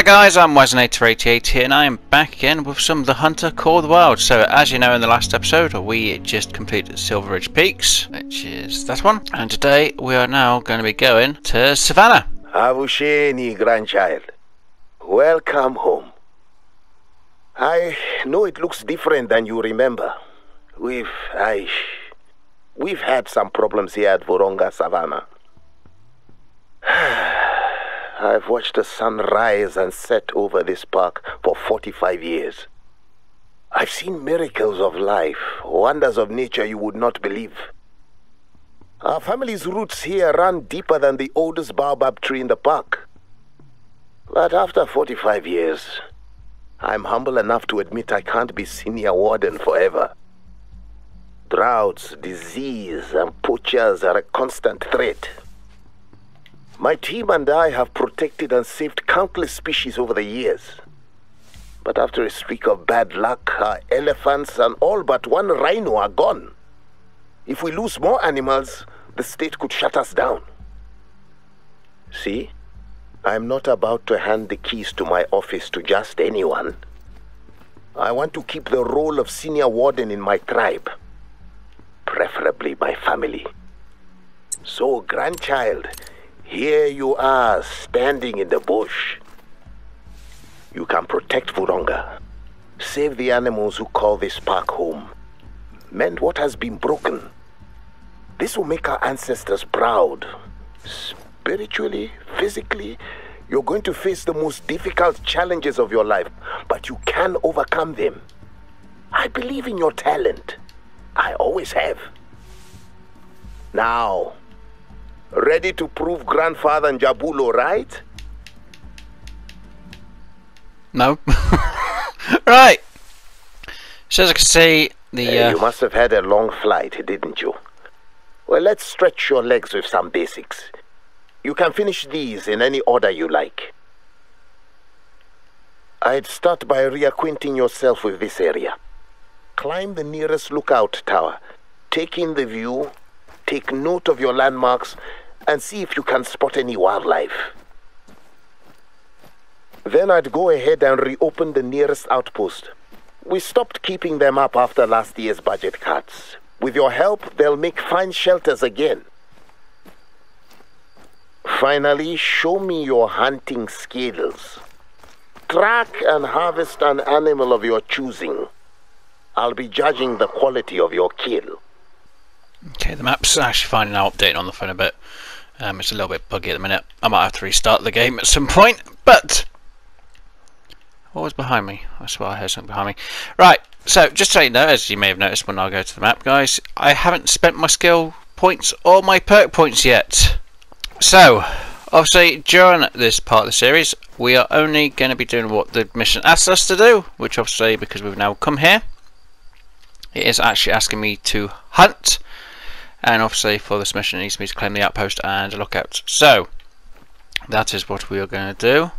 there guys, I'm Wezinator88 here and I am back again with some of the Hunter Core the Wild. So as you know in the last episode we just completed Silver Ridge Peaks, which is that one. And today we are now going to be going to Savannah. Avuxeni, grandchild. Welcome home. I know it looks different than you remember. We've, I, we've had some problems here at Vurhonga Savanna. I've watched the sun rise and set over this park for 45 years. I've seen miracles of life, wonders of nature you would not believe. Our family's roots here run deeper than the oldest baobab tree in the park. But after 45 years, I'm humble enough to admit I can't be senior warden forever. Droughts, disease, and poachers are a constant threat. My team and I have protected and saved countless species over the years. But after a streak of bad luck, our elephants and all but one rhino are gone. If we lose more animals, the state could shut us down. See? I'm not about to hand the keys to my office to just anyone. I want to keep the role of senior warden in my tribe, preferably my family. So, grandchild, here you are, standing in the bush. You can protect Vurhonga, save the animals who call this park home, mend what has been broken. This will make our ancestors proud. Spiritually, physically, you're going to face the most difficult challenges of your life, but you can overcome them. I believe in your talent. I always have. Now, Ready to prove grandfather Njabulo right? No. right. So as I can see, the... Uh, uh, you must have had a long flight, didn't you? Well, let's stretch your legs with some basics. You can finish these in any order you like. I'd start by reacquainting yourself with this area. Climb the nearest lookout tower. Take in the view. Take note of your landmarks and see if you can spot any wildlife. Then I'd go ahead and reopen the nearest outpost. We stopped keeping them up after last year's budget cuts. With your help, they'll make fine shelters again. Finally, show me your hunting skills. Track and harvest an animal of your choosing. I'll be judging the quality of your kill. Okay, the map's actually finding out updating on the phone a bit. Um, it's a little bit buggy at the minute. I might have to restart the game at some point, but what was behind me? I swear I heard something behind me. Right, so just so you know, as you may have noticed when I go to the map, guys, I haven't spent my skill points or my perk points yet. So, obviously, during this part of the series, we are only going to be doing what the mission asks us to do, which obviously, because we've now come here, it is actually asking me to hunt and obviously for this mission it needs me to claim the outpost and a lookout so that is what we are going to do.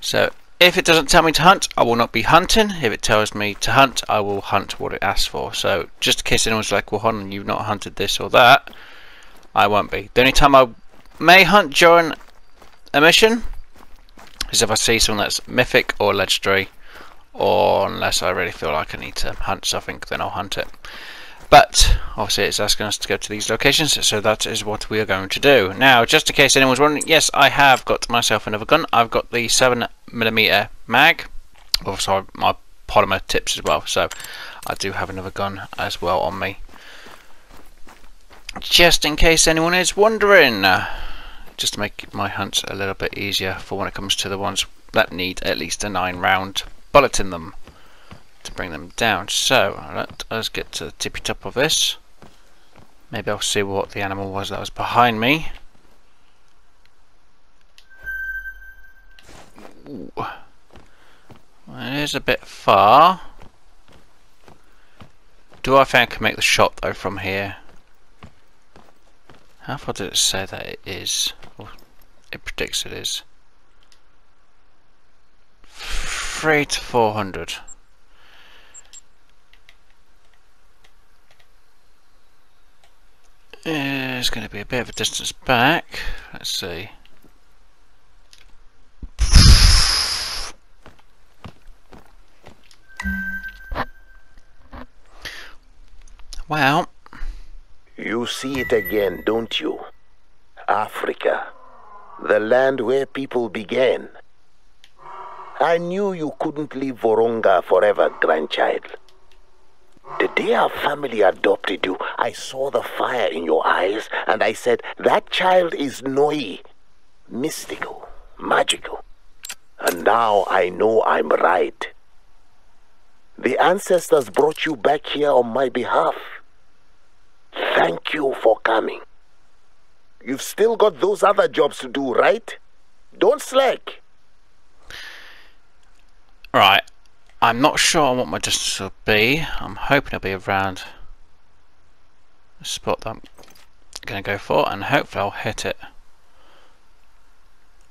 So if it doesn't tell me to hunt I will not be hunting. If it tells me to hunt I will hunt what it asks for. So just in case anyone's like well hold on you've not hunted this or that I won't be. The only time I may hunt during a mission is if I see someone that's mythic or legendary or unless I really feel like I need to hunt something then I'll hunt it but obviously it's asking us to go to these locations so that is what we are going to do. Now just in case anyone's wondering yes I have got myself another gun. I've got the 7mm mag also my polymer tips as well so I do have another gun as well on me. Just in case anyone is wondering just to make my hunts a little bit easier for when it comes to the ones that need at least a 9 round bullet in them to bring them down. So let us get to the tippy top of this. Maybe I'll see what the animal was that was behind me. Ooh. It is a bit far. Do I think I can make the shot though from here? How far did it say that it is? Well, it predicts it is. Three to four hundred. is going to be a bit of a distance back. Let's see. Wow. You see it again, don't you? Africa. The land where people began. I knew you couldn't leave Vurhonga forever, grandchild. The day our family adopted you, I saw the fire in your eyes and I said, That child is Noi. Mystical, magical. And now I know I'm right. The ancestors brought you back here on my behalf. Thank you for coming. You've still got those other jobs to do, right? Don't slack. right. I'm not sure what my distance will be. I'm hoping it'll be around the spot that I'm going to go for, and hopefully I'll hit it.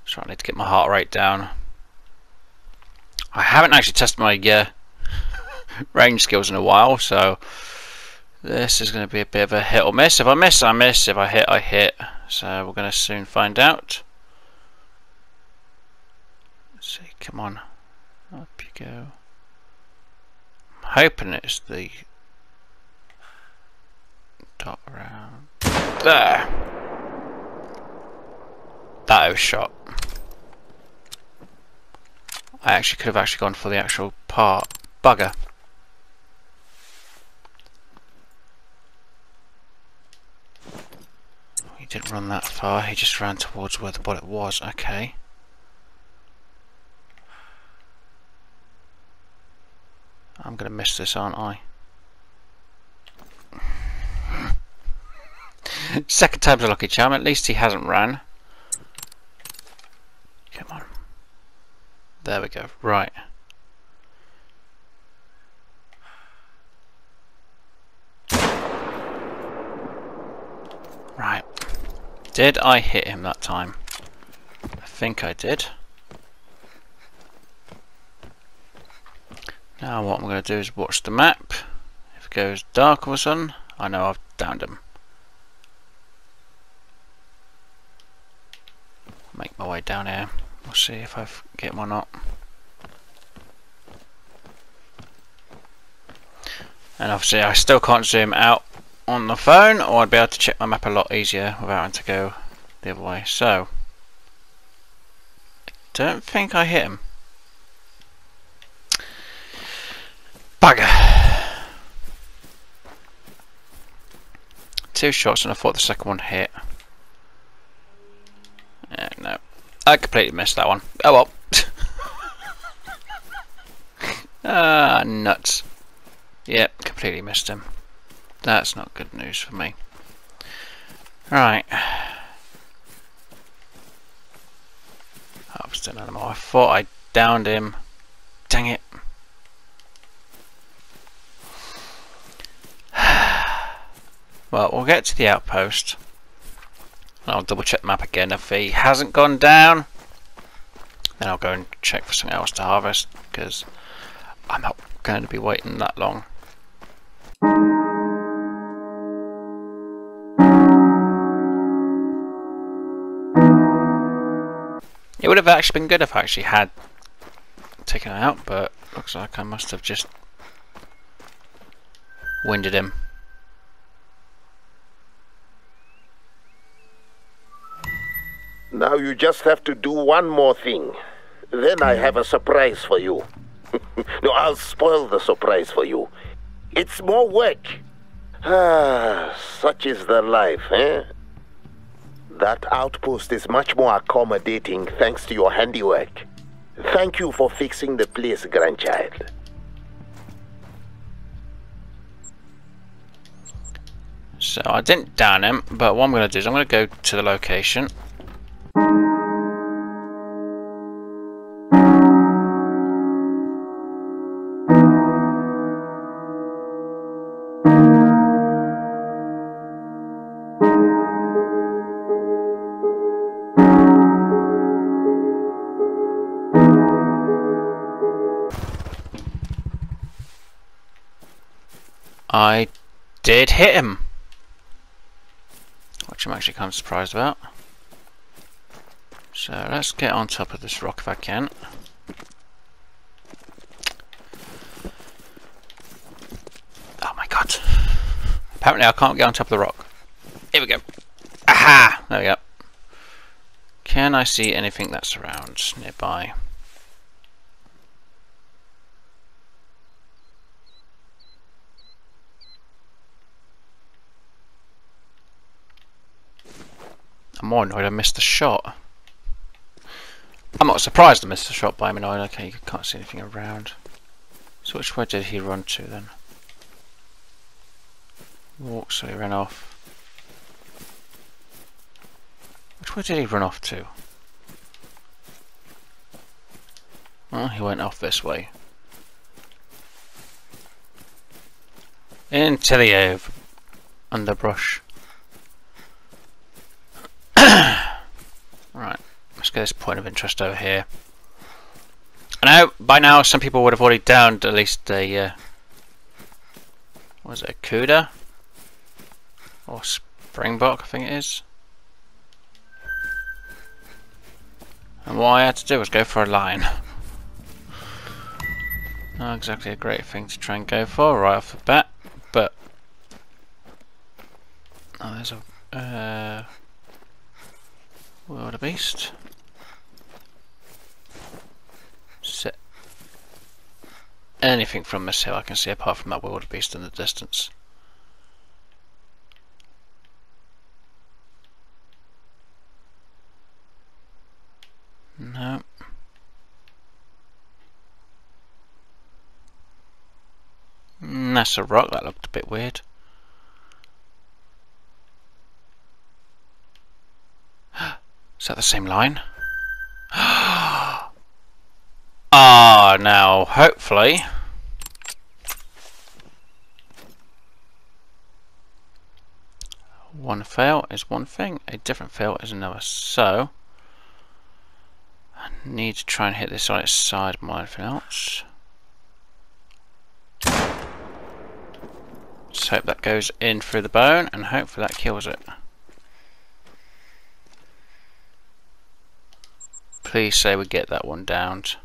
So I need to get my heart rate down. I haven't actually tested my uh, range skills in a while, so this is going to be a bit of a hit or miss. If I miss, I miss. If I hit, I hit. So we're going to soon find out. Let's see, come on. Up you go. Hoping it's the dot around there. That was shot. I actually could have actually gone for the actual part. Bugger. He didn't run that far, he just ran towards where the bullet was. Okay. I'm gonna miss this, aren't I? Second time's a lucky charm. At least he hasn't ran. Come on. There we go. Right. Right. Did I hit him that time? I think I did. Now what I'm going to do is watch the map. If it goes dark all of a sudden, I know I've downed him. Make my way down here. We'll see if I get or not. And obviously I still can't zoom out on the phone or I'd be able to check my map a lot easier without having to go the other way. So, I don't think I hit him. Bugger! Two shots and I thought the second one hit. No. I completely missed that one. Oh well. ah, nuts. Yep, completely missed him. That's not good news for me. Right. Harvest an animal. I thought I downed him. Dang it. Well, we'll get to the outpost. I'll double check the map again. If he hasn't gone down, then I'll go and check for something else to harvest because I'm not going to be waiting that long. It would have actually been good if I actually had taken it out, but looks like I must have just winded him. Now you just have to do one more thing. Then I have a surprise for you. no, I'll spoil the surprise for you. It's more work. Ah, such is the life, eh? That outpost is much more accommodating thanks to your handiwork. Thank you for fixing the place, grandchild. So I didn't down him, but what I'm going to do is I'm going to go to the location. Did hit him. Which I'm actually kind of surprised about. So let's get on top of this rock if I can. Oh my god. Apparently I can't get on top of the rock. Here we go. Aha! There we go. Can I see anything that's around nearby? I'm more annoyed I missed the shot. I'm not surprised I missed the shot, but I'm annoyed. Okay, you can't see anything around. So which way did he run to then? Walk, so he ran off. Which way did he run off to? Well, he went off this way. Into the underbrush. right, let's get this point of interest over here. I know by now some people would have already downed at least a uh, was it a Kudu? Or Springbok I think it is. And what I had to do was go for a lion. Not exactly a great thing to try and go for right off the bat, but oh, there's a uh, wildebeest. Set anything from this hill I can see apart from that wildebeest in the distance. No. That's a rock, that looked a bit weird. That the same line? Ah, now, hopefully... One fail is one thing, a different fail is another. So, I need to try and hit this on its side more than anything else. Hope that goes in through the bone and hopefully that kills it. Please say we get that one downed.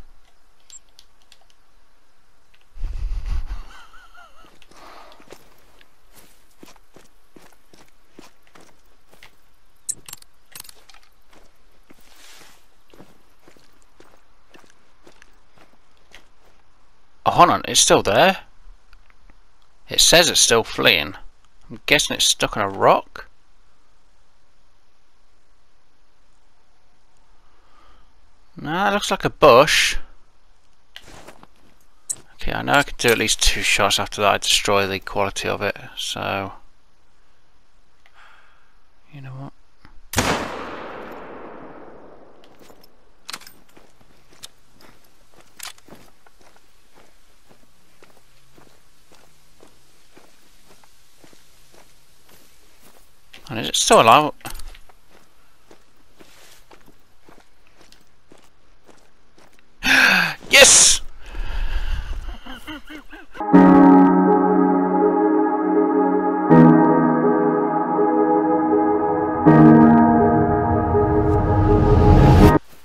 Oh, hold on, it's still there. It says it's still fleeing. I'm guessing it's stuck on a rock. That looks like a bush. Okay, I know I can do at least two shots after that I destroy the quality of it, so... You know what? And is it still alive?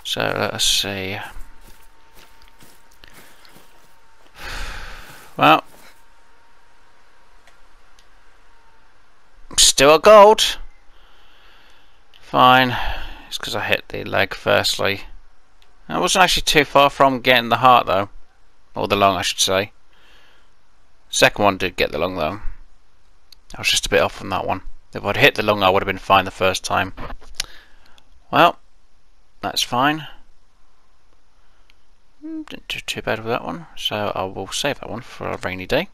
So let's see. Well, Still a gold. Fine. It's because I hit the leg firstly. I wasn't actually too far from getting the heart though. Or the lung I should say. Second one did get the lung though. I was just a bit off on that one. If I'd hit the lung I would have been fine the first time. Well, that's fine. Hmm, didn't do too bad with that one, so I will save that one for a rainy day.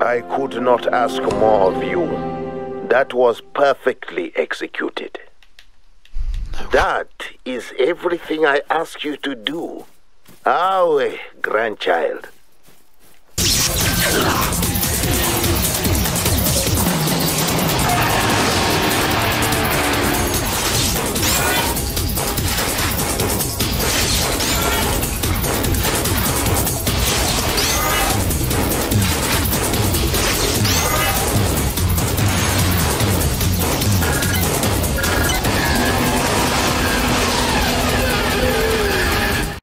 I could not ask more of you. That was perfectly executed. That is everything I ask you to do. Awe, grandchild.